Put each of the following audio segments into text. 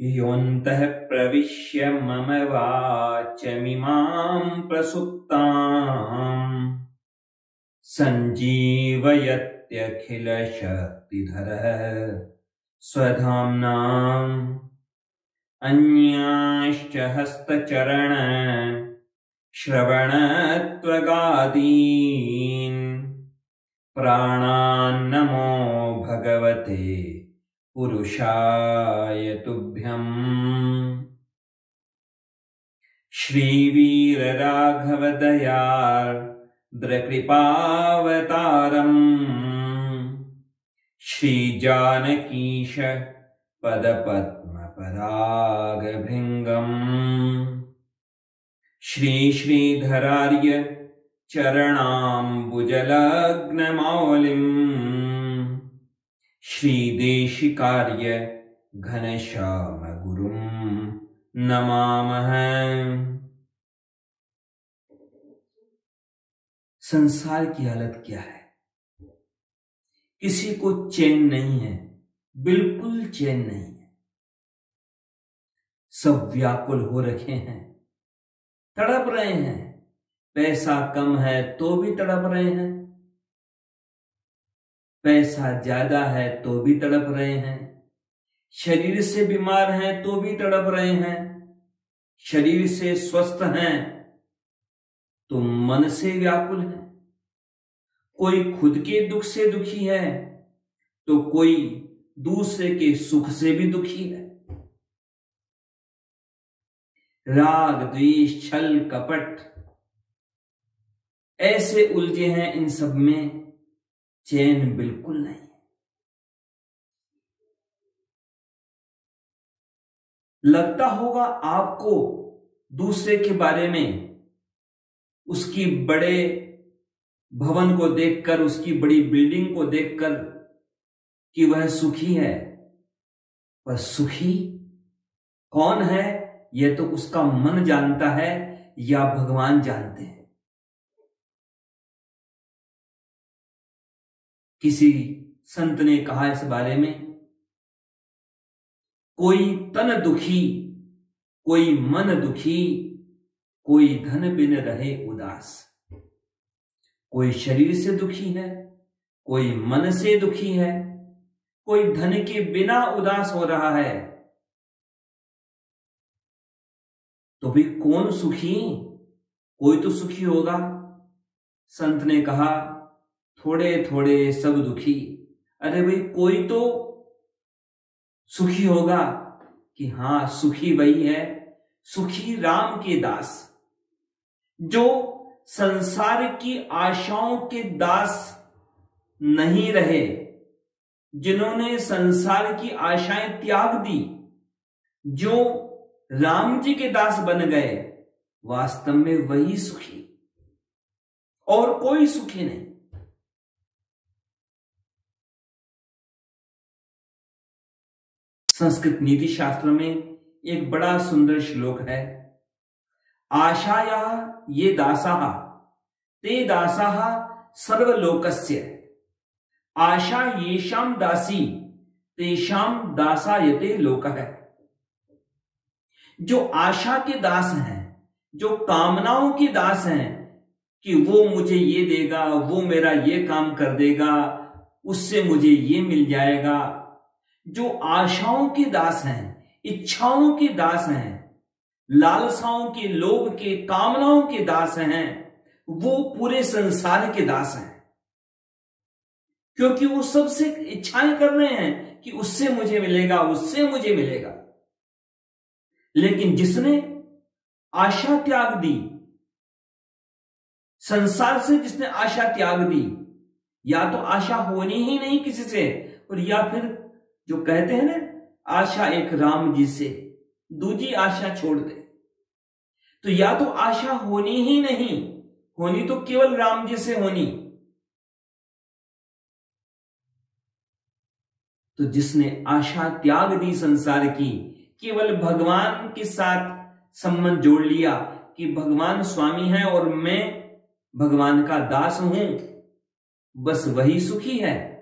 योऽन्तः प्रविश्य मम वाचमिमाम् प्रसुप्ताम्। सञ्जीवयत्यखिलशक्तिधरः स्वधाम्नाम् अन्याश्च हस्तचरण श्रवणत्वगादीन्। प्राणान्नमो भगवते। पुरुषाय तुभ्यम्। श्रीवीरराघवदयार्द्रकृपावतारम्। श्रीजानकीश पदपद्मपरागभृङ्गम् श्री श्रीधरार्य चरणाम्बुजलग्नमौलिम् श्रीदेशिकार्य घनश्यामगुरुम् नमामः। संसार की हालत क्या है? किसी को चैन नहीं है, बिल्कुल चैन नहीं है। सब व्याकुल हो रखे हैं, तड़प रहे हैं। पैसा कम है तो भी तड़प रहे हैं। पैसा ज़्यादा है तो भी तड़प रहे हैं। शरीर से बीमार हैं तो भी तड़प रहे हैं। शरीर से स्वस्थ हैं तो मन से व्याकुल है। कोई खुद के दुख से दुखी है तो कोई दूसरे के सुख से भी दुखी है। राग, द्वेष, छल, कपट, ऐसे उलझे हैं इन सब में। चैन बिल्कुल नहीं लगता होगा आपको दूसरे के बारे में, उसकी बड़े भवन को देखकर, उसकी बड़ी बिल्डिंग को देखकर कि वह सुखी है। पर सुखी कौन है यह तो उसका मन जानता है या भगवान जानते हैं। किसी संत ने कहा इस बारे में, कोई तन दुखी, कोई मन दुखी, कोई धन बिन रहे उदास। कोई शरीर से दुखी है, कोई मन से दुखी है, कोई धन के बिना उदास हो रहा है। तो भी कौन सुखी? कोई तो सुखी होगा, संत ने कहा। थोड़े थोड़े सब दुखी। अरे भाई, कोई तो सुखी होगा कि हाँ, सुखी वही है। सुखी राम के दास, जो संसार की आशाओं के दास नहीं रहे, जिन्होंने संसार की आशाएँ त्याग दी, जो राम जी के दास बन गए, वास्तव में वही सुखी। और कोई सुखी नहीं। संस्कृत नीति शास्त्र में एक बड़ा सुंदर श्लोक है। आशाया ये दासा, ते दासा सर्वलोकस्य। आशा येषाम दासी तेषाम दासायते लोक। है जो आशा के दास हैं, जो कामनाओं के दास हैं, कि वो मुझे ये देगा, वो मेरा ये काम कर देगा, उससे मुझे ये मिल जाएगा जो आशाओं के दास हैं, इच्छाओं के दास हैं, लालसाओं के लोभ के, कामनाओं के दास हैं, वो पूरे संसार के दास हैं। क्योंकि वो सबसे इच्छाएँ कर रहे हैं कि उससे मुझे मिलेगा, उससे मुझे मिलेगा। लेकिन जिसने आशा त्याग दी, संसार से जिसने आशा त्याग दी, या तो आशा होनी ही नहीं किसी से, और या फिर जो कहते हैं ना, आशा एक राम जी से, दूजी आशा छोड़ दे। तो या तो आशा होनी ही नहीं, होनी तो केवल राम जी से होनी। तो जिसने आशा त्याग दी संसार की, केवल भगवान के साथ संबंध जोड़ लिया कि भगवान स्वामी है और मैं भगवान का दास हूँ, बस वही सुखी है।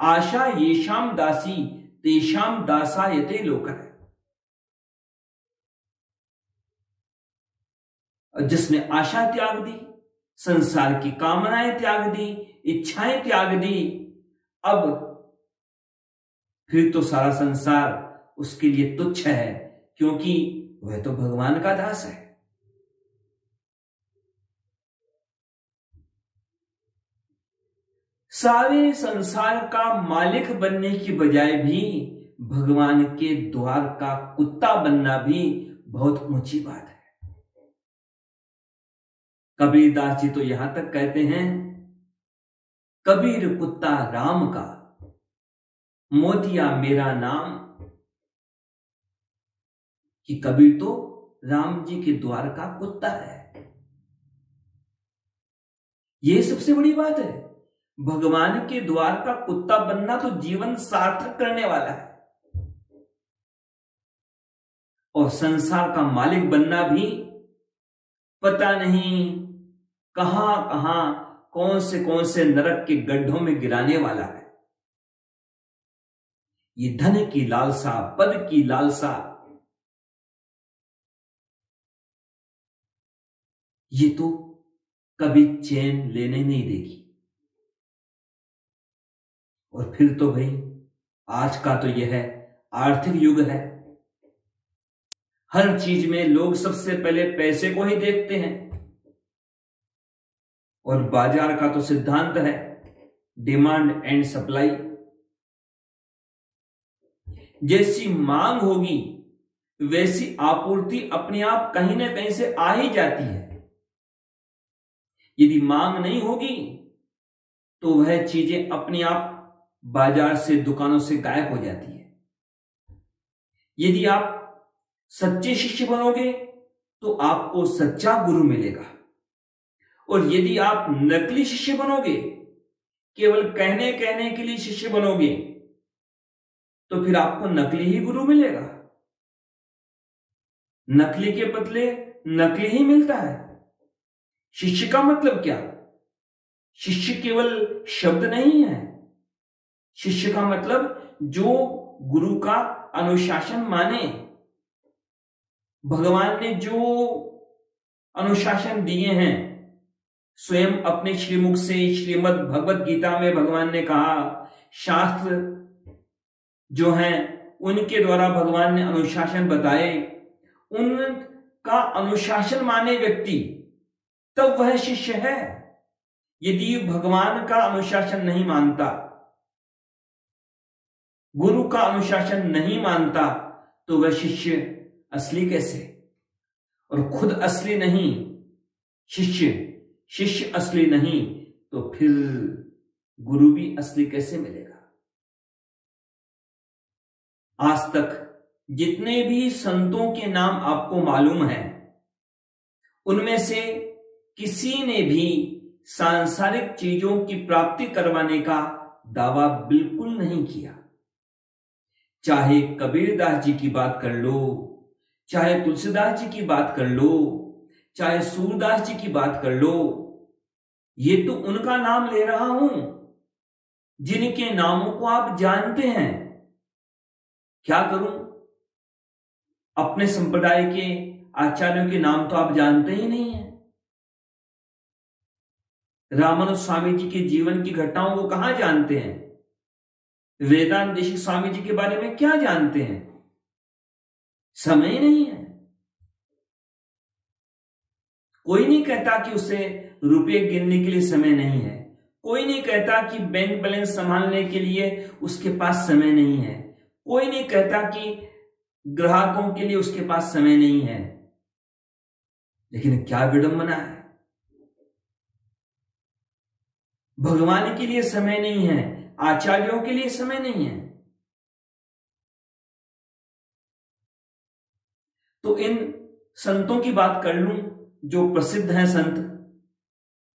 आशा ये शाम दासी तेषाम दासा दासायते लोक। है जिसने आशा त्याग दी, संसार की कामनाएँ त्याग दी, इच्छाएँ त्याग दी, अब फिर तो सारा संसार उसके लिए तुच्छ है, क्योंकि वह तो भगवान का दास है। सारे संसार का मालिक बनने की बजाय भी भगवान के द्वार का कुत्ता बनना भी बहुत ऊँची बात है। कबीरदास जी तो यहाँ तक कहते हैं, कबीर कुत्ता राम का, मोतिया मेरा नाम, कि कबीर तो राम जी के द्वार का कुत्ता है। यह सबसे बड़ी बात है। भगवान के द्वार का कुत्ता बनना तो जीवन सार्थक करने वाला है। और संसार का मालिक बनना भी पता नहीं कहाँ कहाँ कौन से कौन से नरक के गड्ढों में गिराने वाला है। ये धन की लालसा पद की लालसा, ये तो कभी चैन लेने नहीं देगी। और फिर तो भाई आज का तो यह है आर्थिक युग है। हर चीज़ में लोग सबसे पहले पैसे को ही देखते हैं। और बाज़ार का तो सिद्धांत है डिमांड एंड सप्लाई जैसी मांग होगी, वैसी आपूर्ति अपने आप कहीं ना कहीं से आ ही जाती है। यदि मांग नहीं होगी तो वह चीज़ें अपने आप बाज़ार से, दुकानों से गायब हो जाती है। यदि आप सच्चे शिष्य बनोगे तो आपको सच्चा गुरु मिलेगा। और यदि आप नकली शिष्य बनोगे, केवल कहने कहने के लिए शिष्य बनोगे तो फिर आपको नकली ही गुरु मिलेगा। नकली के बदले नकली ही मिलता है। शिष्य का मतलब क्या? शिष्य केवल शब्द नहीं है शिष्य का मतलब जो गुरु का अनुशासन माने। भगवान ने जो अनुशासन दिए हैं, स्वयं अपने श्रीमुख से श्रीमद भगवत गीता में भगवान ने कहा, शास्त्र जो हैं, उनके द्वारा भगवान ने अनुशासन बताए। उनका अनुशासन माने व्यक्ति, तब वह शिष्य है। यदि भगवान का अनुशासन नहीं मानता गुरु का अनुशासन नहीं मानता तो वह शिष्य असली कैसे? और खुद असली नहीं, शिष्य शिष्य असली नहीं तो फिर गुरु भी असली कैसे मिलेगा? आज तक जितने भी संतों के नाम आपको मालूम है, उनमें से किसी ने भी सांसारिक चीज़ों की प्राप्ति करवाने का दावा बिल्कुल नहीं किया। चाहे कबीरदास जी की बात कर लो, चाहे तुलसीदास जी की बात कर लो, चाहे सूरदास जी की बात कर लो, ये तो उनका नाम ले रहा हूँ, जिनके नामों को आप जानते हैं। क्या करूँ? अपने संप्रदाय के आचार्यों के नाम तो आप जानते ही नहीं है। रामानुज स्वामी जी के जीवन की घटनाओं को कहाँ जानते हैं? वेदांत देशिक स्वामी जी के बारे में क्या जानते हैं? समय नहीं है। कोई नहीं कहता कि उसे रुपये गिनने के लिए समय नहीं है। कोई नहीं कहता कि बैंक बैलेंस संभालने के लिए उसके पास समय नहीं है। कोई नहीं कहता कि ग्राहकों के लिए उसके पास समय नहीं है। लेकिन क्या विडंबना है? भगवान के लिए समय नहीं है। आचार्यों के लिए समय नहीं है। तो इन संतों की बात कर लूँ, जो प्रसिद्ध हैं संत,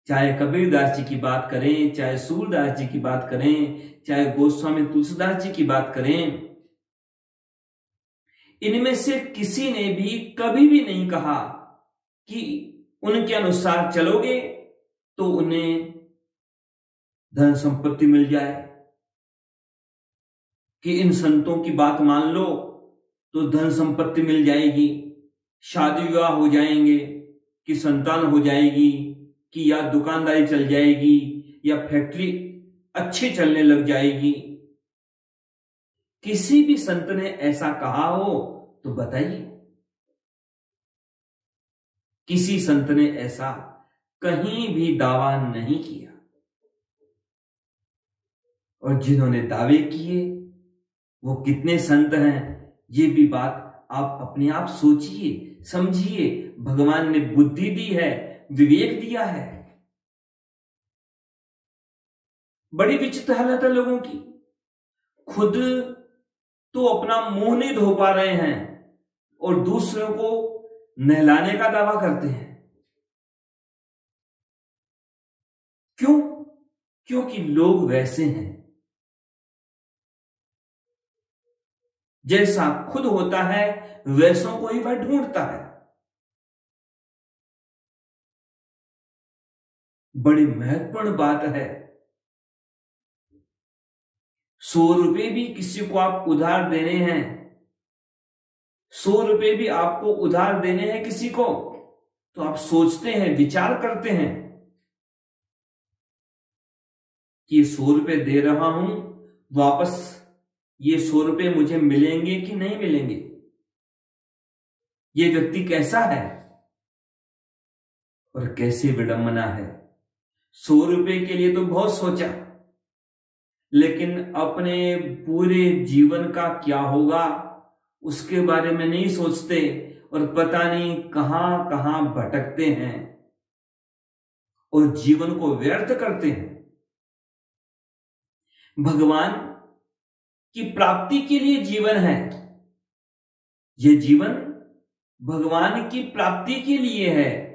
चाहे कबीरदास जी की बात करें, चाहे सूरदास जी की बात करें, चाहे गोस्वामी तुलसीदास जी की बात करें, इनमें से किसी ने भी कभी भी नहीं कहा कि उनके अनुसार चलोगे तो उन्हें धन संपत्ति मिल जाए। कि इन संतों की बात मान लो तो धन संपत्ति मिल जाएगी, शादी विवाह हो जाएँगे, कि संतान हो जाएगी, कि या दुकानदारी चल जाएगी, या फैक्ट्री अच्छी चलने लग जाएगी। किसी भी संत ने ऐसा कहा हो तो बताइए। किसी संत ने ऐसा कहीं भी दावा नहीं किया। और जिन्होंने दावे किए वो कितने संत हैं, ये भी बात आप अपने आप सोचिए, समझिए। भगवान ने बुद्धि दी है, विवेक दिया है। बड़ी विचित्र हालत है लोगों की। खुद तो अपना मुँह नहीं धो पा रहे हैं और दूसरों को नहलाने का दावा करते हैं। क्यों? क्योंकि लोग वैसे हैं। जैसा खुद होता है, वैसों को ही वह ढूंढता है। बड़ी महत्वपूर्ण बात है। सौ रुपए भी किसी को आप उधार देने हैं। सौ रुपए भी आपको उधार देने हैं किसी को। तो आप सोचते हैं, विचार करते हैं कि सौ रुपए दे रहा हूँ, वापस ये सौ रुपए मुझे मिलेंगे कि नहीं मिलेंगे? ये व्यक्ति कैसा है? और कैसी विडंबना है? सौ रुपए के लिए तो बहुत सोचा। लेकिन अपने पूरे जीवन का क्या होगा, उसके बारे में नहीं सोचते और पता नहीं कहाँ कहाँ भटकते हैं और जीवन को व्यर्थ करते हैं। भगवान की प्राप्ति के लिए जीवन है। यह जीवन भगवान की प्राप्ति के लिए है।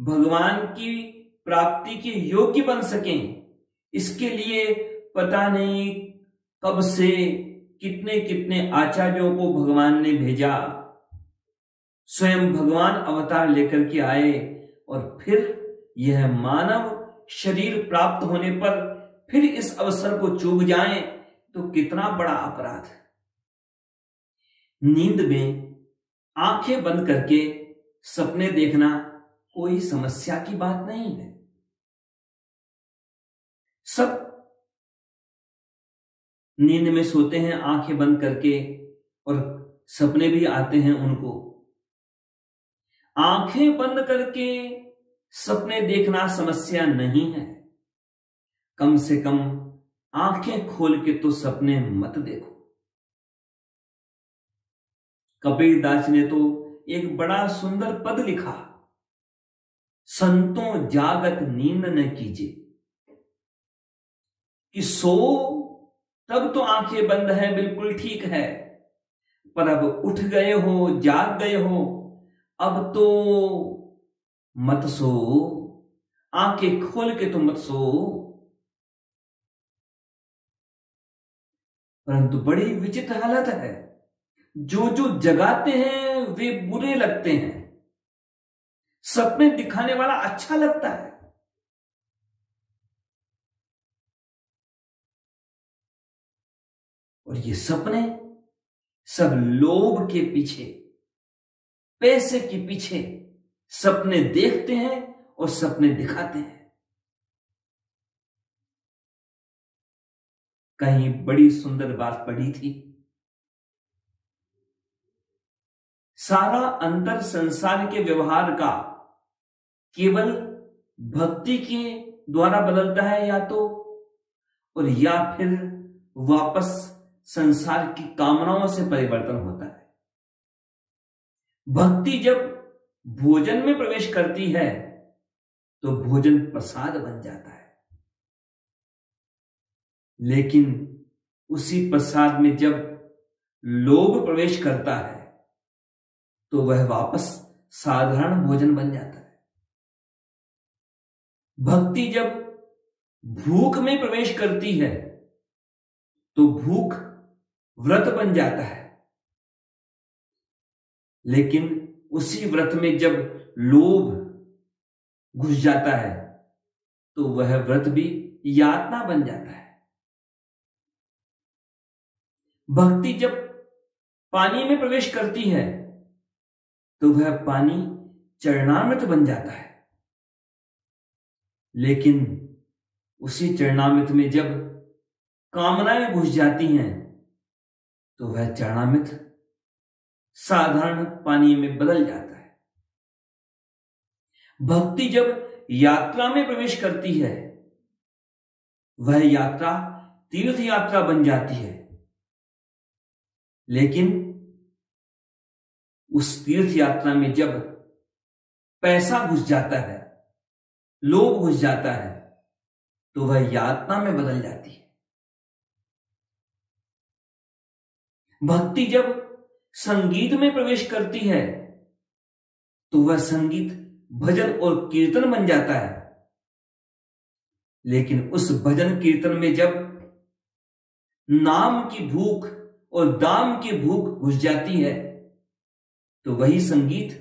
भगवान की प्राप्ति के योग्य बन सके। इसके लिए पता नहीं कब से कितने कितने आचार्यों को भगवान ने भेजा। स्वयं भगवान अवतार लेकर के आए और फिर यह मानव शरीर प्राप्त होने पर फिर इस अवसर को चूक जाएँ। तो कितना बड़ा अपराध नींद में आँखें बंद करके सपने देखना कोई समस्या की बात नहीं है। सब नींद में सोते हैं, आँखें बंद करके और सपने भी आते हैं उनको। आँखें बंद करके सपने देखना समस्या नहीं है। कम से कम आँखें खोल के तो सपने मत देखो। कबीर दास ने तो एक बड़ा सुंदर पद लिखा, संतों जागत नींद न कीजिए। कि सो, तब तो आँखें बंद है, बिल्कुल ठीक है। पर अब उठ गए हो, जाग गए हो, अब तो मत सो। आँखें खोल के तो मत सो। परंतु बड़ी विचित्र हालत है। जो जो जगाते हैं, वे बुरे लगते हैं। सपने दिखाने वाला अच्छा लगता है। और ये सपने सब लोभ के पीछे, पैसे के पीछे सपने देखते हैं और सपने दिखाते हैं। कहीं बड़ी सुंदर बात पढ़ी थी। सारा अंतर संसार के व्यवहार का केवल भक्ति के द्वारा बदलता है या तो और या फिर वापस संसार की कामनाओं से परिवर्तन होता है। भक्ति जब भोजन में प्रवेश करती है तो भोजन प्रसाद बन जाता है। लेकिन उसी प्रसाद में जब लोभ प्रवेश करता है तो वह वापस साधारण भोजन बन जाता है। भक्ति जब भूख में प्रवेश करती है तो भूख व्रत बन जाता है। लेकिन उसी व्रत में जब लोभ घुस जाता है तो वह व्रत भी यातना बन जाता है। भक्ति जब पानी में प्रवेश करती है तो वह पानी चरणामृत बन जाता है। लेकिन उसी चरणामृत में जब कामनाएँ घुस जाती हैं तो वह चरणामृत साधारण पानी में बदल जाता है। भक्ति जब यात्रा में प्रवेश करती है, वह यात्रा तीर्थ यात्रा बन जाती है। लेकिन उस तीर्थ यात्रा में जब पैसा घुस जाता है, लोभ घुस जाता है तो वह यात्रा में बदल जाती है। भक्ति जब संगीत में प्रवेश करती है तो वह संगीत भजन और कीर्तन बन जाता है। लेकिन उस भजन कीर्तन में जब नाम की भूख और दाम की भूख घुस जाती है तो वही संगीत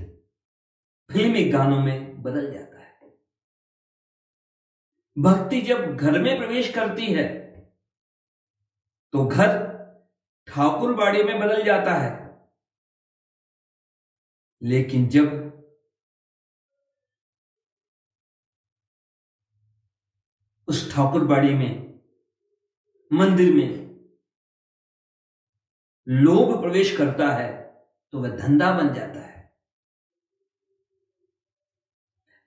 फिल्मी गानों में बदल जाता है। भक्ति जब घर में प्रवेश करती है तो घर ठाकुर बाड़ी में बदल जाता है। लेकिन जब उस ठाकुर बाड़ी में, मंदिर में लोभ प्रवेश करता है तो वह धंधा बन जाता है।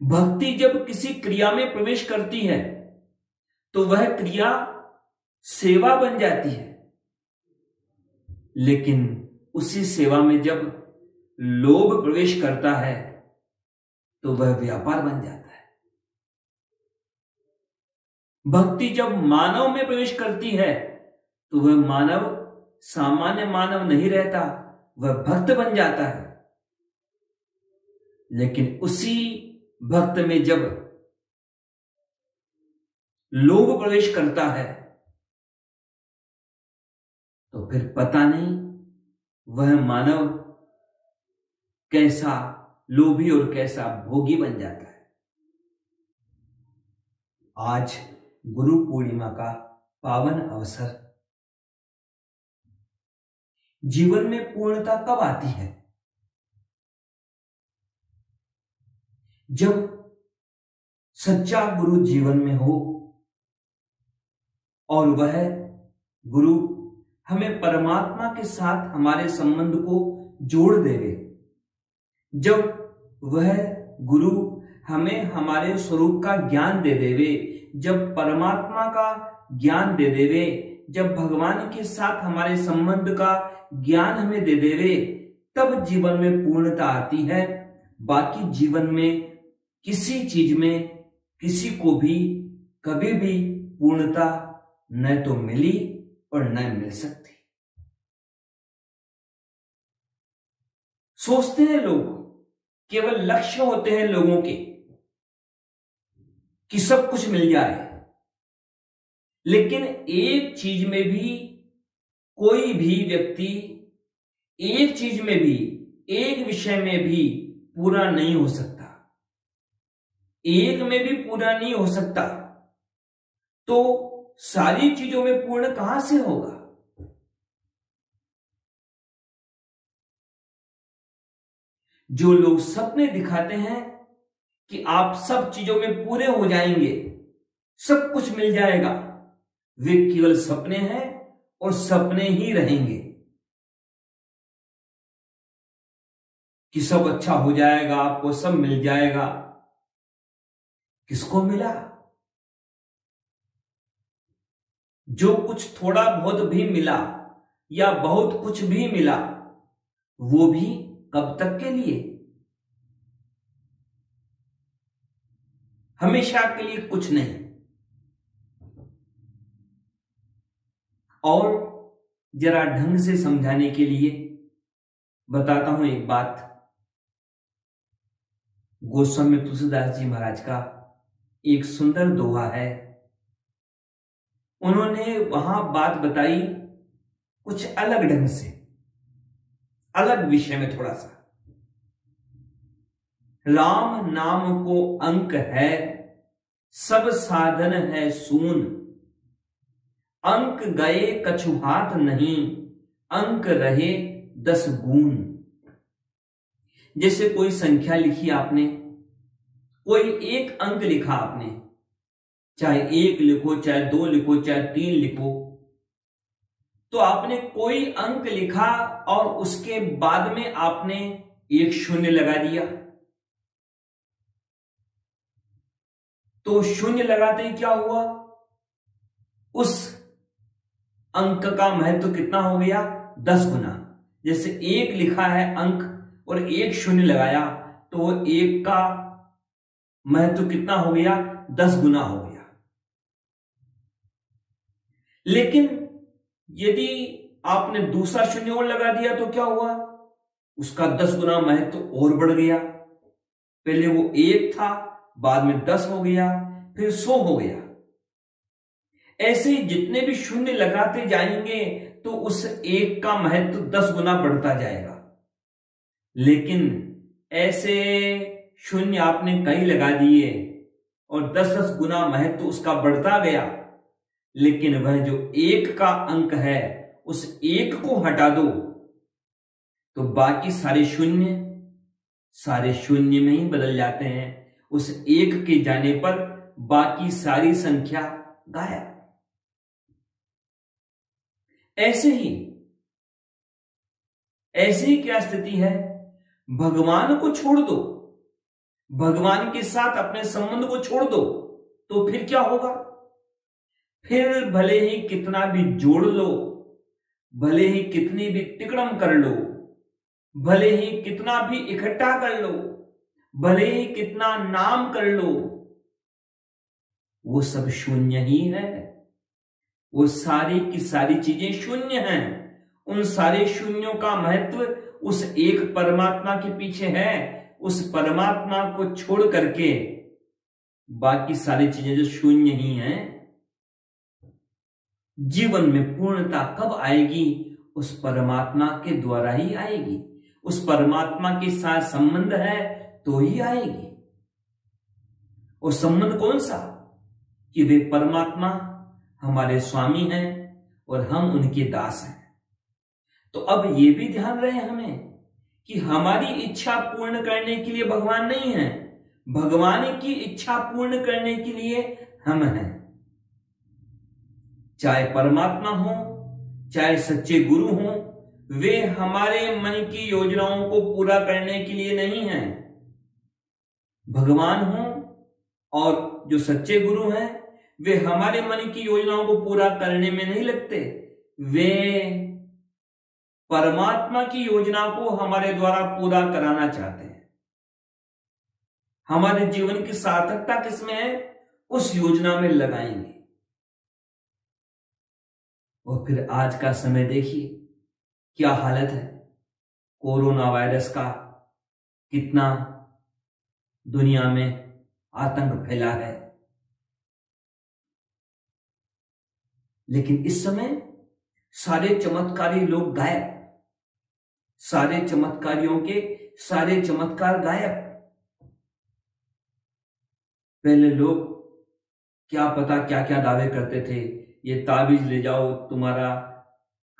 भक्ति जब किसी क्रिया में प्रवेश करती है तो वह क्रिया सेवा बन जाती है। लेकिन उसी सेवा में जब लोभ प्रवेश करता है तो वह व्यापार बन जाता है। भक्ति जब मानव में प्रवेश करती है तो वह मानव सामान्य मानव नहीं रहता, वह भक्त बन जाता है। लेकिन उसी भक्त में जब लोभ प्रवेश करता है तो फिर पता नहीं वह मानव कैसा लोभी और कैसा भोगी बन जाता है। आज गुरु पूर्णिमा का पावन अवसर जीवन में पूर्णता कब आती है? जब सच्चा गुरु जीवन में हो और वह गुरु हमें परमात्मा के साथ हमारे संबंध को जोड़ देवे, जब वह गुरु हमें हमारे स्वरूप का ज्ञान दे देवे, जब परमात्मा का ज्ञान दे देवे, जब भगवान के साथ हमारे संबंध का ज्ञान हमें दे देवे, तब जीवन में पूर्णता आती है। बाकी जीवन में किसी चीज़ में किसी को भी कभी भी पूर्णता न तो मिली और न मिल सकती। सोचते हैं लोग, केवल लक्ष्य होते हैं लोगों के कि सब कुछ मिल जाए। लेकिन एक चीज़ में भी कोई भी व्यक्ति एक चीज़ में भी, एक विषय में भी पूरा नहीं हो सकता। एक में भी पूरा नहीं हो सकता। तो सारी चीज़ों में पूर्ण कहाँ से होगा? जो लोग सपने दिखाते हैं कि आप सब चीज़ों में पूरे हो जाएँगे, सब कुछ मिल जाएगा, वे केवल सपने हैं और सपने ही रहेंगे कि सब अच्छा हो जाएगा, आपको सब मिल जाएगा। किसको मिला? जो कुछ थोड़ा बहुत भी मिला या बहुत कुछ भी मिला, वो भी कब तक के लिए? हमेशा के लिए कुछ नहीं। और जरा ढंग से समझाने के लिए बताता हूँ एक बात। गोस्वामी तुलसीदास जी महाराज का एक सुंदर दोहा है। उन्होंने वहाँ बात बताई कुछ अलग ढंग से, अलग विषय में थोड़ा सा। राम नाम को अंक है, सब साधन है सून। अंक गए कछु हाथ नहीं, अंक रहे दस गुण। जैसे कोई संख्या लिखी आपने, कोई एक अंक लिखा आपने, चाहे एक लिखो, चाहे दो लिखो, चाहे तीन लिखो तो आपने कोई अंक लिखा और उसके बाद में आपने एक शून्य लगा दिया। तो शून्य लगाते ही क्या हुआ? उस अंक का महत्व कितना हो गया? दस गुना। जैसे एक लिखा है अंक और एक शून्य लगाया तो एक का महत्व कितना हो गया? दस गुना हो गया। लेकिन यदि आपने दूसरा शून्य और लगा दिया तो क्या हुआ? उसका दस गुना महत्व और बढ़ गया। पहले वो एक था, बाद में दस हो गया, फिर सौ हो गया। ऐसे जितने भी शून्य लगाते जाएँगे तो उस एक का महत्व दस गुना बढ़ता जाएगा। लेकिन ऐसे शून्य आपने कई लगा दिए और दस दस गुना महत्व उसका बढ़ता गया, लेकिन वह जो एक का अंक है, उस एक को हटा दो। तो बाकी सारे शून्य सारे शून्य में ही बदल जाते हैं। उस एक के जाने पर बाकी सारी संख्या गायब। ऐसे ही ऐसे ही क्या स्थिति है? भगवान को छोड़ दो। भगवान के साथ अपने संबंध को छोड़ दो तो फिर क्या होगा? फिर भले ही कितना भी जोड़ लो, भले ही कितनी भी तिकड़म कर लो, भले ही कितना भी इकट्ठा कर लो, भले ही कितना नाम कर लो, वो सब शून्य ही है। वो सारी की सारी चीज़ें शून्य हैं। उन सारे शून्यों का महत्व उस एक परमात्मा के पीछे है। उस परमात्मा को छोड़ करके बाकी सारी चीज़ें जो शून्य ही हैं, जीवन में पूर्णता कब आएगी? उस परमात्मा के द्वारा ही आएगी। उस परमात्मा के साथ संबंध है तो ही आएगी। और संबंध कौन सा? कि वे परमात्मा हमारे स्वामी हैं और हम उनके दास हैं। तो अब ये भी ध्यान रहे हमें कि हमारी इच्छा पूर्ण करने के लिए भगवान नहीं है। भगवान की इच्छा पूर्ण करने के लिए हम हैं। चाहे परमात्मा हो, चाहे सच्चे गुरु हो, वे हमारे मन की योजनाओं को पूरा करने के लिए नहीं हैं। भगवान हो और जो सच्चे गुरु हैं वे हमारे मन की योजनाओं को पूरा करने में नहीं लगते। वे परमात्मा की योजना को हमारे द्वारा पूरा कराना चाहते हैं। हमारे जीवन की सार्थकता किसमें है? उस योजना में लगाएँगे। और फिर आज का समय देखिए, क्या हालत है? कोरोना वायरस का कितना दुनिया में आतंक फैला है। लेकिन इस समय सारे चमत्कारी लोग गायब। सारे चमत्कारियों के सारे चमत्कार गायब। पहले लोग क्या पता क्या क्या दावे करते थे, ये ताबीज ले जाओ, तुम्हारा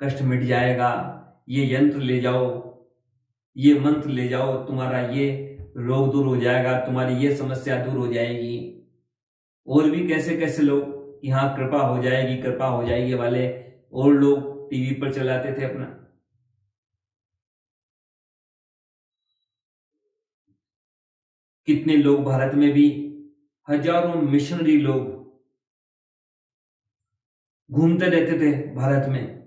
कष्ट मिट जाएगा, ये यंत्र ले जाओ, ये मंत्र ले जाओ, तुम्हारा ये रोग दूर हो जाएगा, तुम्हारी ये समस्या दूर हो जाएगी। और भी कैसे कैसे लोग यहाँ कृपा हो जाएगी, कृपा हो जाएगी वाले और लोग टीवी पर चलाते थे अपना। कितने लोग भारत में भी, हज़ारों मिशनरी लोग घूमते रहते थे भारत में।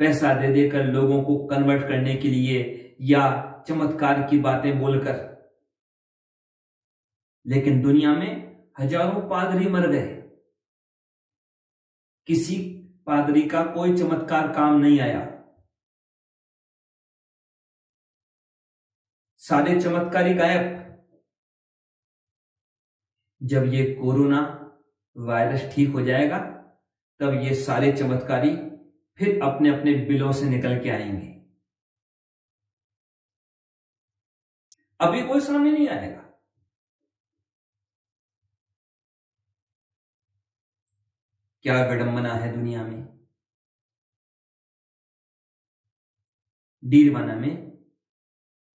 पैसा दे देकर लोगों को कन्वर्ट करने के लिए या चमत्कार की बातें बोलकर। लेकिन दुनिया में हज़ारों पादरी मर गए। किसी पादरी का कोई चमत्कार काम नहीं आया। सारे चमत्कारी गायब। जब ये कोरोना वायरस ठीक हो जाएगा, तब ये सारे चमत्कारी फिर अपने अपने बिलों से निकल के आएँगे। अभी कोई सामने नहीं आएगा। क्या विडंबना है दुनिया में? डीरवाना में,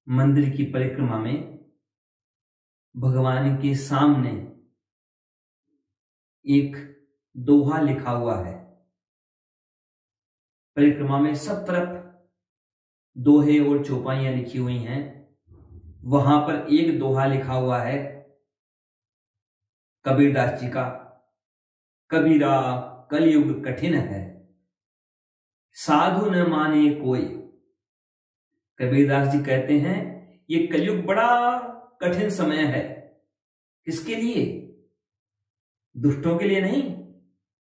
मंदिर की परिक्रमा में, भगवान के सामने एक दोहा लिखा हुआ है। परिक्रमा में सब तरफ़ दोहे और चौपाइयाँ लिखी हुई हैं। वहाँ पर एक दोहा लिखा हुआ है, कबीरदास जी का। कबीरा, कलयुग कठिन है। साधु न माने कोई। कबीरदास जी कहते हैं, ये कलयुग बड़ा कठिन समय है। किसके लिए? दुष्टों के लिए नहीं,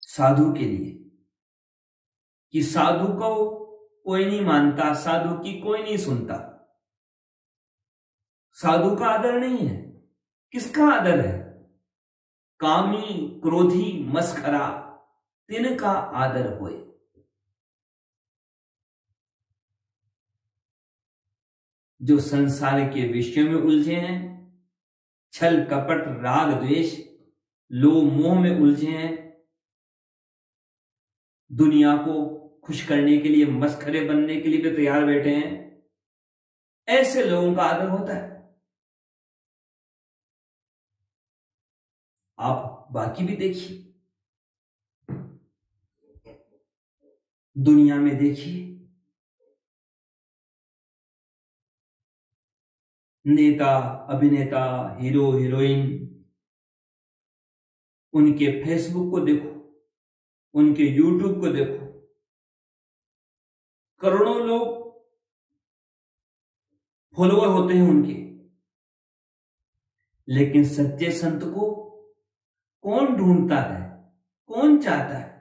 साधु के लिए। कि साधु को कोई नहीं मानता, साधु की कोई नहीं सुनता। साधु का आदर नहीं है। किसका आदर है? कामी क्रोधी मस्खरा तिन का आदर होए जो संसार के विषयों में उलझे हैं, छल, कपट, राग, द्वेष लो मोह में उलझे हैं, दुनिया को खुश करने के लिए मस्खरे बनने के लिए भी तैयार बैठे हैं, ऐसे लोगों का आदर होता है। बाकी भी देखिए। दुनिया में देखिए। नेता, अभिनेता, हीरो, हीरोइन, उनके फेसबुक को देखो, उनके यूट्यूब को देखो। करोड़ों लोग फॉलोअर होते हैं उनके। लेकिन सच्चे संत को कौन ढूंढता है? कौन चाहता है?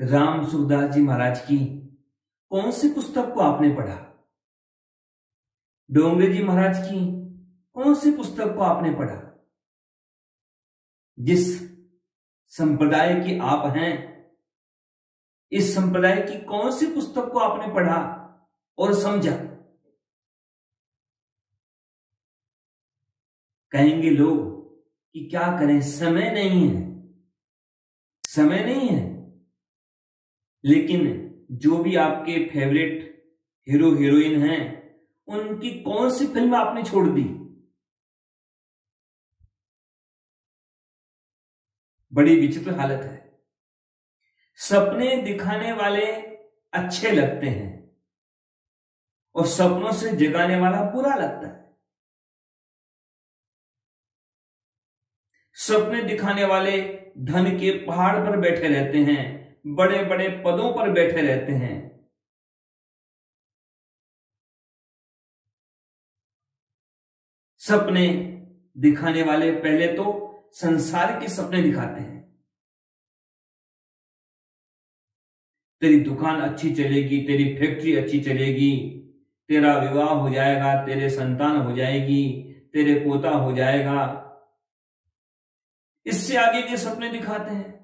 राम सुखदास जी महाराज की कौन सी पुस्तक को आपने पढ़ा? डोंगरे जी महाराज की कौन सी पुस्तक को आपने पढ़ा? जिस संप्रदाय के आप हैं, इस संप्रदाय की कौन सी पुस्तक को आपने पढ़ा और समझा? कहेंगे लोग कि क्या करें? समय नहीं है। समय नहीं है। लेकिन जो भी आपके फेवरेट हीरो हीरोइन हैं, उनकी कौन सी फ़िल्म आपने छोड़ दी? बड़ी विचित्र हालत है। सपने दिखाने वाले अच्छे लगते हैं और सपनों से जगाने वाला बुरा लगता है। सपने दिखाने वाले धन के पहाड़ पर बैठे रहते हैं बड़े बड़े पदों पर बैठे रहते हैं। सपने दिखाने वाले पहले तो संसार के सपने दिखाते हैं। तेरी दुकान अच्छी चलेगी, तेरी फैक्ट्री अच्छी चलेगी, तेरा विवाह हो जाएगा, तेरे संतान हो जाएगी, तेरे पोता हो जाएगा इससे आगे के सपने दिखाते हैं।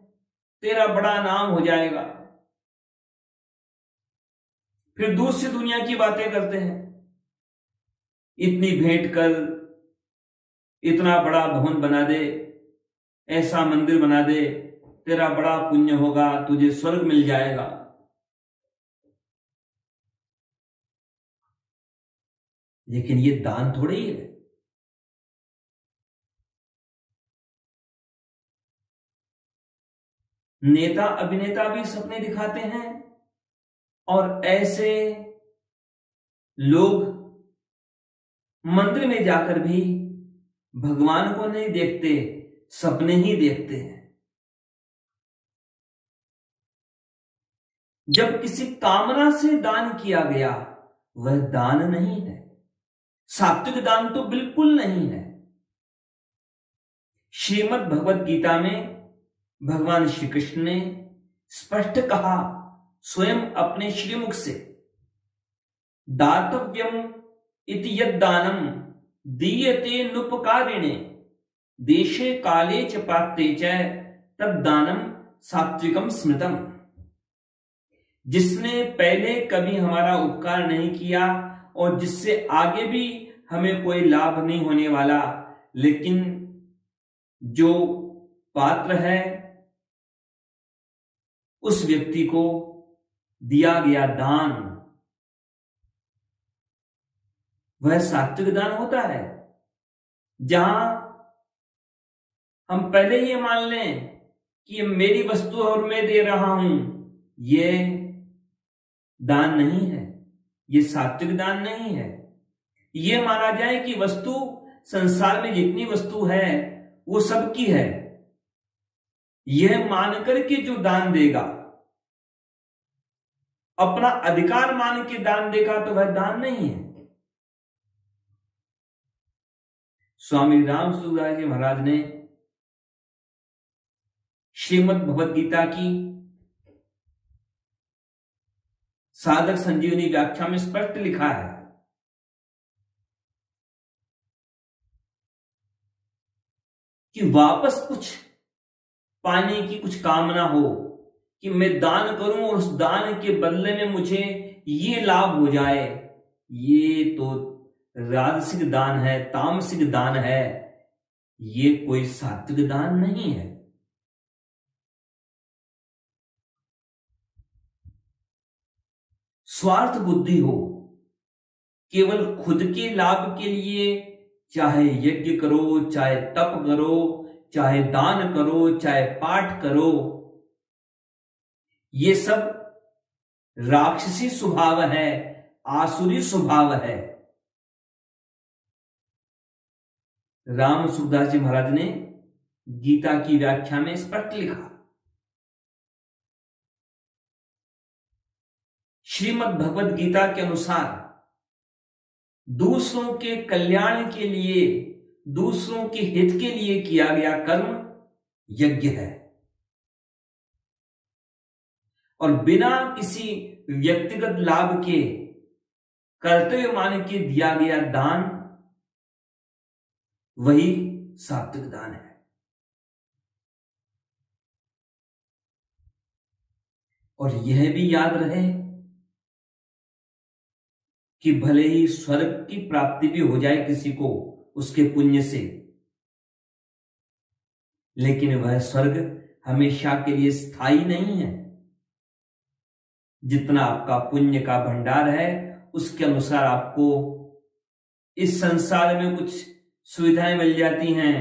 तेरा बड़ा नाम हो जाएगा। फिर दूसरी दुनिया की बातें करते हैं। इतनी भेंट कर, इतना बड़ा भवन बना दे, ऐसा मंदिर बना दे, तेरा बड़ा पुण्य होगा, तुझे स्वर्ग मिल जाएगा। लेकिन ये दान थोड़े ही नेता अभिनेता भी सपने दिखाते हैं और ऐसे लोग मंदिर में जाकर भी भगवान को नहीं देखते, सपने ही देखते हैं। जब किसी कामना से दान किया गया, वह दान नहीं है। सात्विक दान तो बिल्कुल नहीं है। श्रीमद भगवत गीता में भगवान श्री कृष्ण ने स्पष्ट कहा, स्वयं अपने श्रीमुख से, दातव्यम इति यदानम दीयते नुपकारिणे, देशे काले च पाते च तब दानम सात्विकम स्मृतम। जिसने पहले कभी हमारा उपकार नहीं किया और जिससे आगे भी हमें कोई लाभ नहीं होने वाला, लेकिन जो पात्र है उस व्यक्ति को दिया गया दान। वह सात्विक दान होता है। जहाँ हम पहले ही मान लें कि ये मेरी वस्तु और मैं दे रहा हूँ, ये दान नहीं है। ये सात्विक दान नहीं है। ये माना जाए कि वस्तु संसार में जितनी वस्तु है, वो सबकी है। यह मानकर के जो दान देगा, अपना अधिकार मान के दान देगा तो वह दान नहीं है। स्वामी राम सूरदास जी महाराज ने श्रीमद भगवद गीता की साधक संजीवनी व्याख्या में स्पष्ट लिखा है। कि वापस कुछ पाने की कुछ कामना हो कि मैं दान करूँ और उस दान के बदले में मुझे ये लाभ हो जाए। ये तो राजसिक दान है, तामसिक दान है। ये कोई सात्विक दान नहीं है। स्वार्थ बुद्धि हो, केवल खुद के लाभ के लिए चाहे यज्ञ करो, चाहे तप करो चाहे दान करो, चाहे पाठ करो, ये सब राक्षसी स्वभाव है, आसुरी स्वभाव है। राम सुखदास जी महाराज ने गीता की व्याख्या में स्पष्ट लिखा। श्रीमद् भगवद गीता के अनुसार दूसरों के कल्याण के लिए दूसरों के हित के लिए किया गया कर्म यज्ञ है। और बिना किसी व्यक्तिगत लाभ के, कर्तव्य मान के दिया गया दान, वही सात्विक दान है। और यह भी याद रहे कि भले ही स्वर्ग की प्राप्ति भी हो जाए किसी को उसके पुण्य से। लेकिन वह स्वर्ग हमेशा के लिए स्थायी नहीं है। जितना आपका पुण्य का भंडार है, उसके अनुसार आपको इस संसार में कुछ सुविधाएँ मिल जाती हैं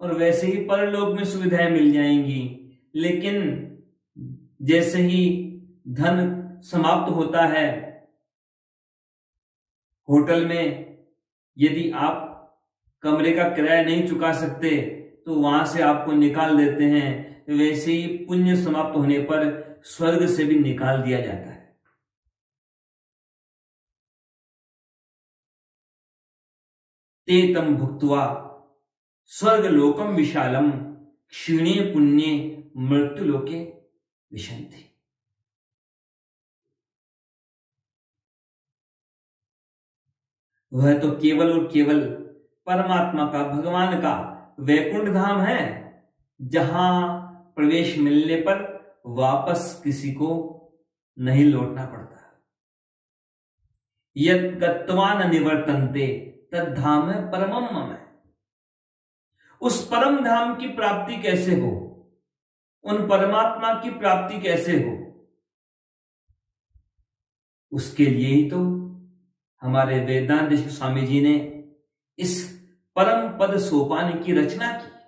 और वैसे ही परलोक में सुविधाएँ मिल जाएँगी। लेकिन जैसे ही धन समाप्त होता है, होटल में यदि आप कमरे का किराया नहीं चुका सकते तो वहाँ से आपको निकाल देते हैं। वैसे ही पुण्य समाप्त होने पर स्वर्ग से भी निकाल दिया जाता है। ते तम भुक्तवा स्वर्ग लोकम विशालम, क्षीणे पुण्य मृत्यु लोके विशंति वह तो केवल और केवल परमात्मा का, भगवान का वैकुंठ धाम है, जहाँ प्रवेश मिलने पर वापस किसी को नहीं लौटना पड़ता। यद गत्वान निवर्तनते तद धाम है परमम में उस परम धाम की प्राप्ति कैसे हो? उन परमात्मा की प्राप्ति कैसे हो? उसके लिए ही तो हमारे वेदांत स्वामी जी ने इस परम पद सोपान की रचना की।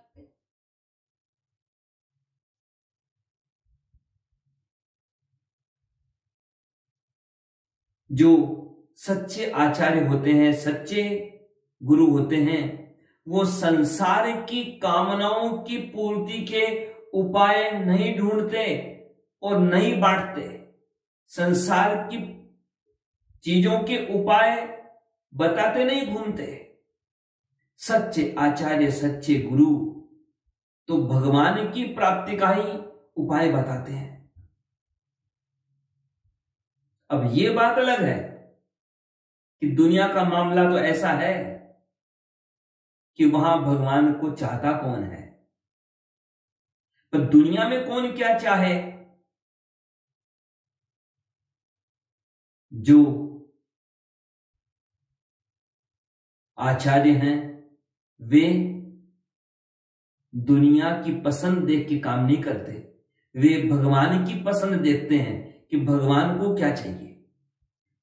जो सच्चे आचार्य होते हैं, सच्चे गुरु होते हैं, वो संसार की कामनाओं की पूर्ति के उपाय नहीं ढूंढते और नहीं बांटते। संसार की चीज़ों के उपाय बताते नहीं, घूमते। सच्चे आचार्य, सच्चे गुरु तो भगवान की प्राप्ति का ही उपाय बताते हैं। अब यह बात अलग है कि दुनिया का मामला तो ऐसा है कि वहाँ भगवान को चाहता कौन है? पर दुनिया में कौन क्या चाहे? जो आचार्य हैं वे दुनिया की पसंद देख के काम नहीं करते। वे भगवान की पसंद देखते हैं कि भगवान को क्या चाहिए।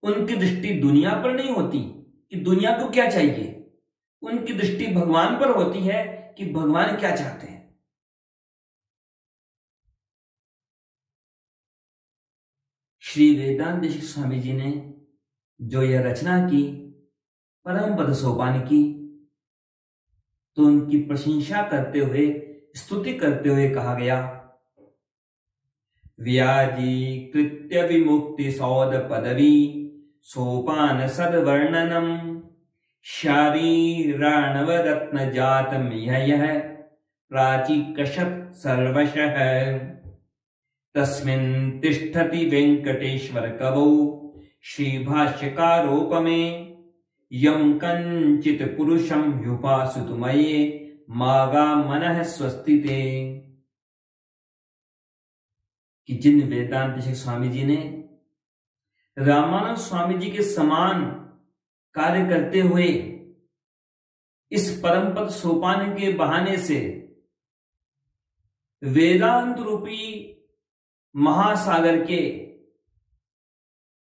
उनकी दृष्टि दुनिया पर नहीं होती कि दुनिया को क्या चाहिए। उनकी दृष्टि भगवान पर होती है कि भगवान क्या चाहते हैं। श्री वेदांत स्वामी जी ने जो यह रचना की, परम पद सोपान की तो उनकी प्रशंसा करते हुए, स्तुति करते हुए कहा गया व्याजी कृत्य विमुक्ति सौद पदवी, सोपान सदवर्णनम शारीराणव रत्न जात यह प्राची कशत सर्वश। तस्मिन् तिष्ठति वेंकटेश्वर कवौ यम कंचित पुरुषम युपासुतुमये मागा मन स्वस्ति कि जिन वेदांत स्वामी जी ने रामानंद स्वामी जी के समान कार्य करते हुए इस परम पद सोपान के बहाने से वेदांत रूपी महासागर के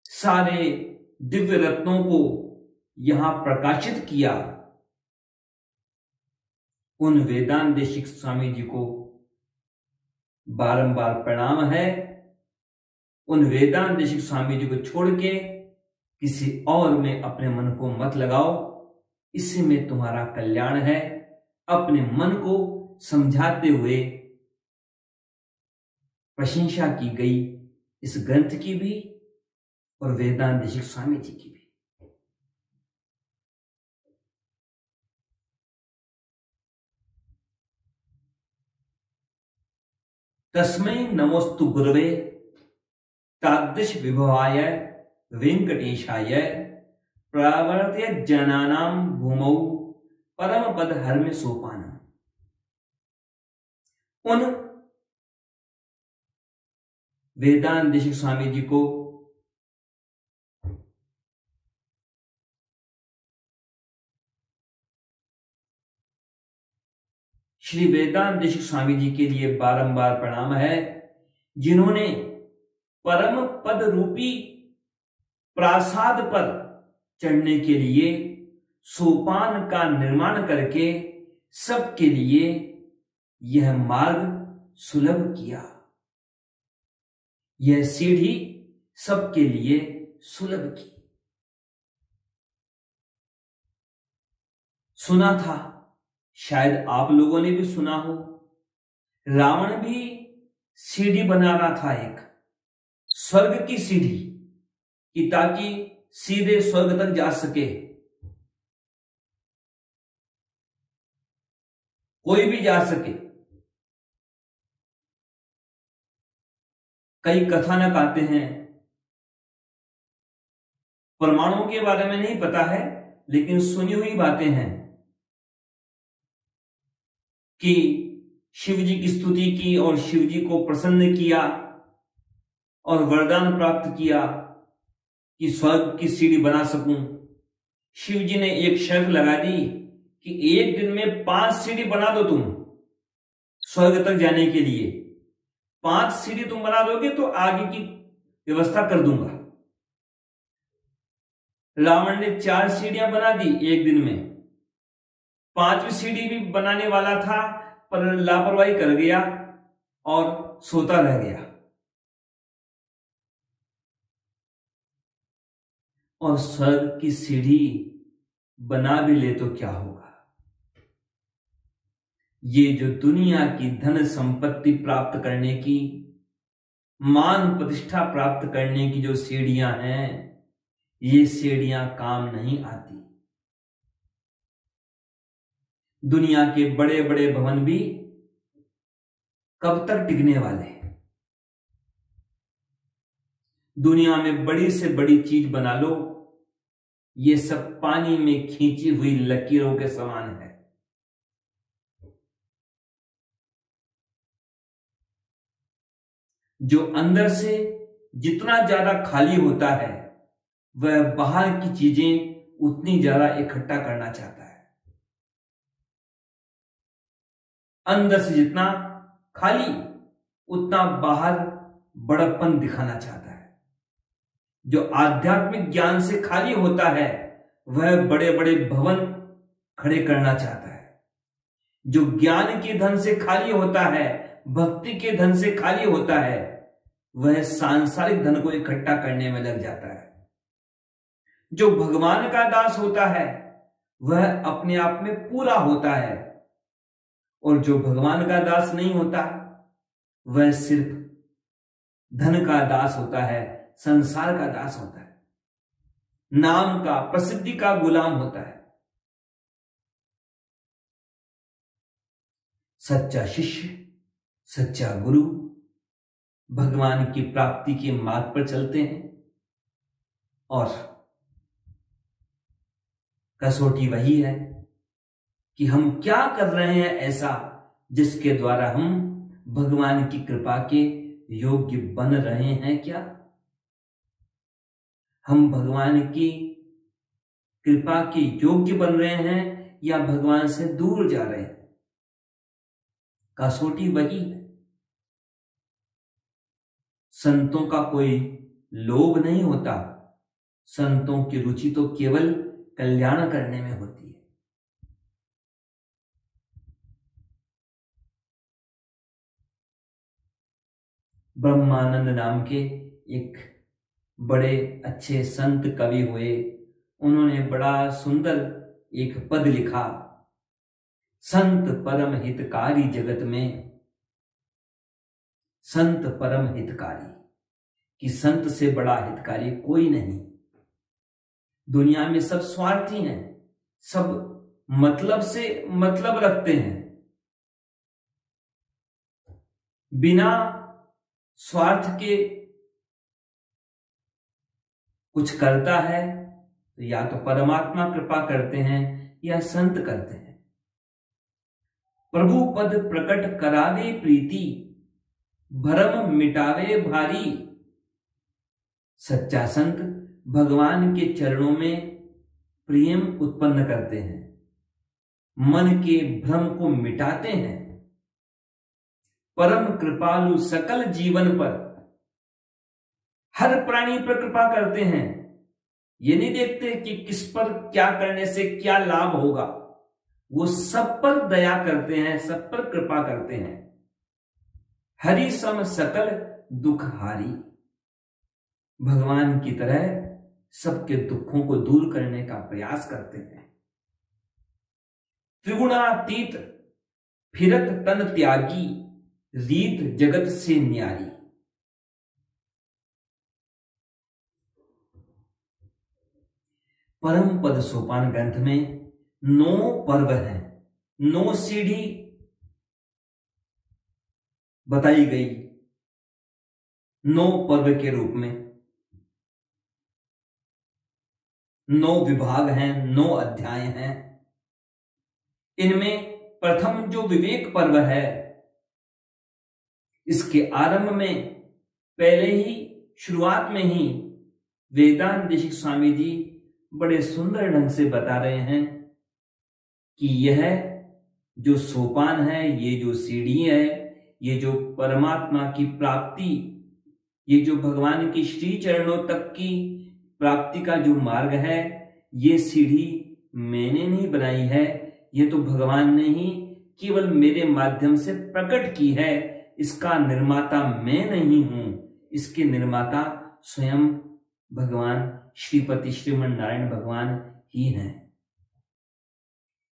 सारे दिव्य रत्नों को यहाँ प्रकाशित किया उन वेदांत स्वामी जी को। बारंबार प्रणाम है। उन वेदांत स्वामी जी को छोड़ के किसी और में अपने मन को मत लगाओ। इसी में तुम्हारा कल्याण है। अपने मन को समझाते हुए प्रशंसा की गई इस ग्रंथ की भी और वेदांत स्वामी जी की भी तस्मै नमोस्तु गुरवे तादृश विभवाय वेंकटेशाय प्रवर्त्य जनानाम भूमौ परम पद हर्म सोपान उन वेदांत स्वामी जी को श्री वेदांत स्वामी जी के लिए बारंबार प्रणाम है, जिन्होंने परम पद रूपी प्रासाद पर चढ़ने के लिए सोपान का निर्माण करके सबके लिए यह मार्ग सुलभ किया। यह सीढ़ी सबके लिए सुलभ की। सुना था शायद आप लोगों ने भी सुना हो। रावण भी सीढ़ी बना रहा था एक, स्वर्ग की सीढ़ी, कि ताकि सीधे स्वर्ग तक जा सके। कोई भी जा सके। कई कथानक आते हैं। परमाणुओं के बारे में नहीं पता है, लेकिन सुनी हुई बातें हैं। कि शिव जी की स्तुति की और शिव जी को प्रसन्न किया और वरदान प्राप्त किया कि स्वर्ग की सीढ़ी बना सकूँ। शिव जी ने एक शर्त लगा दी कि एक दिन में पाँच सीढ़ी बना दो तुम स्वर्ग तक जाने के लिए। पाँच सीढ़ी तुम बना दोगे तो आगे की व्यवस्था कर दूँगा। रावण ने चार सीढ़ियाँ बना दी एक दिन में। पांचवी सीढ़ी भी बनाने वाला था, पर लापरवाही कर गया और सोता रह गया। और स्वर्ग की सीढ़ी बना भी ले तो क्या होगा? ये जो दुनिया की धन संपत्ति प्राप्त करने की, मान प्रतिष्ठा प्राप्त करने की जो सीढ़ियाँ हैं, ये सीढ़ियाँ काम नहीं आती। दुनिया के बड़े बड़े भवन भी कब तक टिकने वाले दुनिया में बड़ी से बड़ी चीज़ बना लो, ये सब पानी में खींची हुई लकीरों के समान है। जो अंदर से जितना ज़्यादा खाली होता है, वह बाहर की चीज़ें उतनी ज़्यादा इकट्ठा करना चाहता है। अंदर से जितना खाली, उतना बाहर बड़प्पन दिखाना चाहता है। जो आध्यात्मिक ज्ञान से खाली होता है, वह बड़े बड़े भवन खड़े करना चाहता है। जो ज्ञान के धन से खाली होता है, भक्ति के धन से खाली होता है, वह सांसारिक धन को इकट्ठा करने में लग जाता है। जो भगवान का दास होता है, वह अपने आप में पूरा होता है। और जो भगवान का दास नहीं होता, वह सिर्फ़ धन का दास होता है, संसार का दास होता है। नाम का, प्रसिद्धि का गुलाम होता है। सच्चा शिष्य, सच्चा गुरु भगवान की प्राप्ति के मार्ग पर चलते हैं और कसौटी वही है कि हम क्या कर रहे हैं ऐसा जिसके द्वारा हम भगवान की कृपा के योग्य बन रहे हैं क्या? हम भगवान की कृपा के योग्य बन रहे हैं या भगवान से दूर जा रहे हैं? कसौटी वही है। संतों का कोई लोभ नहीं होता। संतों की रुचि तो केवल कल्याण करने में होती है। ब्रह्मानंद नाम के एक बड़े अच्छे संत कवि हुए। उन्होंने बड़ा सुंदर एक पद लिखा, संत परम हितकारी जगत में। संत परम हितकारी कि संत से बड़ा हितकारी कोई नहीं। दुनिया में सब स्वार्थी हैं, सब मतलब से मतलब रखते हैं। बिना स्वार्थ के कुछ करता है तो या तो परमात्मा कृपा करते हैं, या संत करते हैं। प्रभु पद प्रकट करावे प्रीति, भरम मिटावे भारी। सच्चा संत भगवान के चरणों में प्रेम उत्पन्न करते हैं। मन के भ्रम को मिटाते हैं। परम कृपालु सकल जीवन पर। हर प्राणी पर कृपा करते हैं। ये नहीं देखते कि किस पर क्या करने से क्या लाभ होगा। वो सब पर दया करते हैं, सब पर कृपा करते हैं। हरि सम सकल दुख हारी भगवान की तरह सबके दुखों को दूर करने का प्रयास करते हैं। त्रिगुणातीत, फिरत तन त्यागी। रीत जगत से न्यारी। परम पद सोपान ग्रंथ में नौ पर्व हैं। नौ सीढ़ी बताई गई। नौ पर्व के रूप में नौ विभाग हैं, नौ अध्याय हैं। इनमें प्रथम जो विवेक पर्व है इसके आरंभ में, पहले ही, शुरुआत में ही, वेदांत देशिक स्वामी जी बड़े सुंदर ढंग से बता रहे हैं कि यह जो सोपान है, ये जो सीढ़ी है, ये जो परमात्मा की प्राप्ति, ये जो भगवान की श्री चरणों तक की प्राप्ति का जो मार्ग है, ये सीढ़ी मैंने नहीं बनाई है, ये तो भगवान ने ही केवल मेरे माध्यम से प्रकट की है। इसका निर्माता मैं नहीं हूँ। इसके निर्माता स्वयं भगवान श्रीपति श्रीमन नारायण भगवान ही हैं।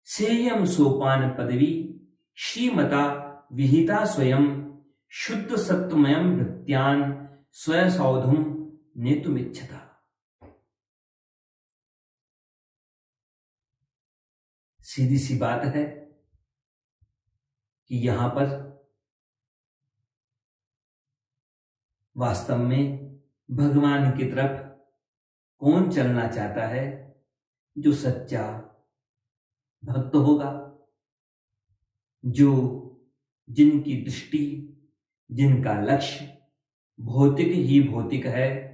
सेयम सोपान पदवी श्रीमता विहिता स्वयं शुद्ध सत्वमयम भृत्यान स्वयं सौधुम नेतुमिच्छता। सीधी सी बात है कि यहाँ पर वास्तव में भगवान की तरफ़ कौन चलना चाहता है जो सच्चा भक्त होगा, जो जिनकी दृष्टि, जिनका लक्ष्य भौतिक ही भौतिक है,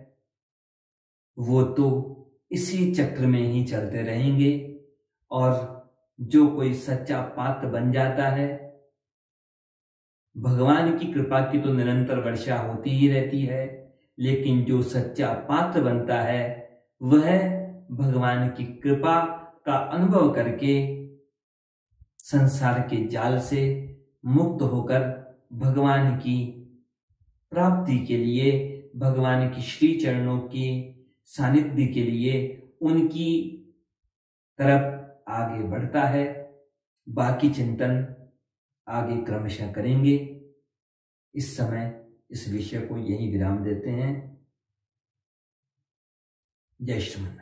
वो तो इसी चक्र में ही चलते रहेंगे और जो कोई सच्चा पात्र बन जाता है भगवान की कृपा की तो निरंतर वर्षा होती ही रहती है, लेकिन जो सच्चा पात्र बनता है, वह भगवान की कृपा का अनुभव करके संसार के जाल से मुक्त होकर भगवान की प्राप्ति के लिए, भगवान की श्री चरणों के सानिध्य के लिए उनकी तरफ़ आगे बढ़ता है। बाकी चिंतन आगे क्रमशः करेंगे। इस समय इस विषय को यही विराम देते हैं। जय श्रीमंद